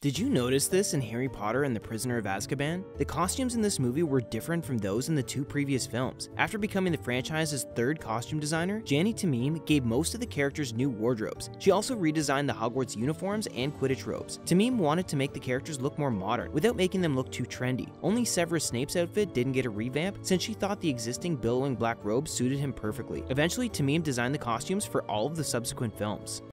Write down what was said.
Did you notice this in Harry Potter and the Prisoner of Azkaban? The costumes in this movie were different from those in the two previous films. After becoming the franchise's third costume designer, Jany Temime gave most of the characters new wardrobes. She also redesigned the Hogwarts uniforms and Quidditch robes. Temime wanted to make the characters look more modern, without making them look too trendy. Only Severus Snape's outfit didn't get a revamp, since she thought the existing billowing black robe suited him perfectly. Eventually, Temime designed the costumes for all of the subsequent films.